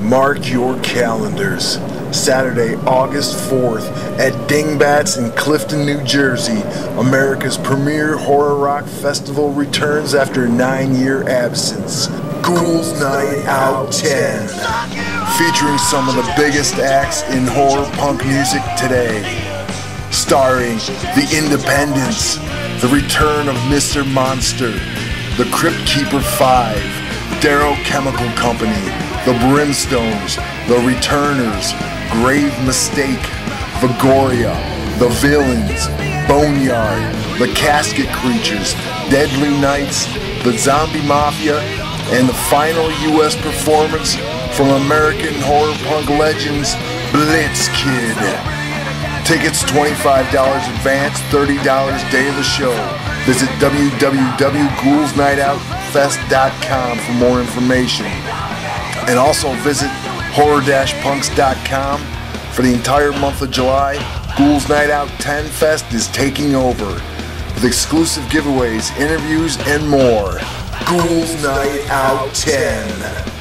Mark your calendars. Saturday, August 4th at Dingbatz in Clifton, New Jersey, America's premier horror rock festival returns after a nine year absence. Ghouls Night Out 10. Featuring some of the biggest acts in horror punk music today. Starring The Independents, The Return of Mr. Monster, The Cryptkeeper 5, Darrow Chemical Company, The Brimstones, The Returners, Grave Mistake, Vagora, The Villains, Boneyard, The Casket Creatures, Deadly Nights, The Zombie Mafia, and the final U.S. performance from American horror punk legends Blitzkid. Tickets $25 advance, $30 day of the show. Visit www.ghoulsnightoutfest.com for more information. And also visit horror-punks.com for the entire month of July. Ghouls Night Out 10 Fest is taking over with exclusive giveaways, interviews, and more. Ghouls Night Out 10.